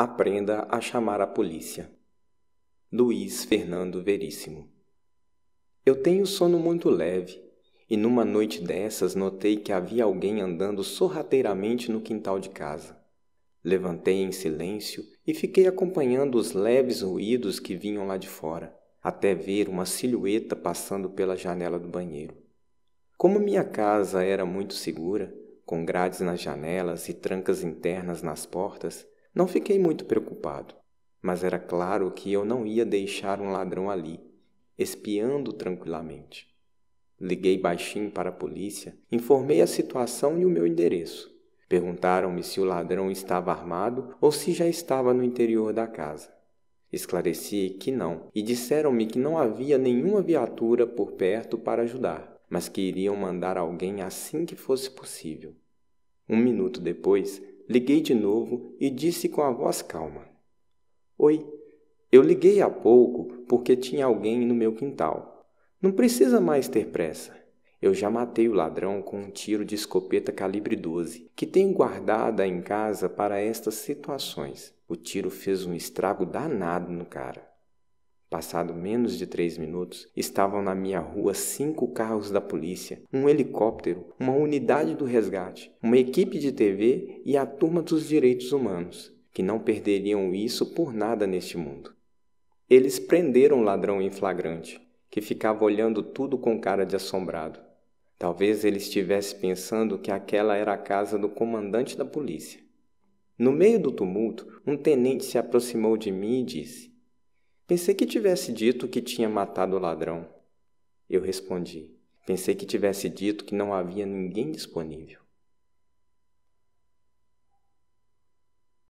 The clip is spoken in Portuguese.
Aprenda a chamar a polícia. Luiz Fernando Veríssimo. Eu tenho sono muito leve e numa noite dessas notei que havia alguém andando sorrateiramente no quintal de casa. Levantei em silêncio e fiquei acompanhando os leves ruídos que vinham lá de fora, até ver uma silhueta passando pela janela do banheiro. Como minha casa era muito segura, com grades nas janelas e trancas internas nas portas, não fiquei muito preocupado, mas era claro que eu não ia deixar um ladrão ali, espiando tranquilamente. Liguei baixinho para a polícia, informei a situação e o meu endereço. Perguntaram-me se o ladrão estava armado ou se já estava no interior da casa. Esclareci que não e disseram-me que não havia nenhuma viatura por perto para ajudar, mas que iriam mandar alguém assim que fosse possível. Um minuto depois, liguei de novo e disse com a voz calma: Oi, eu liguei há pouco porque tinha alguém no meu quintal. Não precisa mais ter pressa. Eu já matei o ladrão com um tiro de escopeta calibre 12, que tenho guardada em casa para estas situações. O tiro fez um estrago danado no cara. Passado menos de três minutos, estavam na minha rua cinco carros da polícia, um helicóptero, uma unidade do resgate, uma equipe de TV e a turma dos direitos humanos, que não perderiam isso por nada neste mundo. Eles prenderam o ladrão em flagrante, que ficava olhando tudo com cara de assombrado. Talvez ele estivesse pensando que aquela era a casa do comandante da polícia. No meio do tumulto, um tenente se aproximou de mim e disse: Pensei que tivesse dito que tinha matado o ladrão. Eu respondi: Pensei que tivesse dito que não havia ninguém disponível.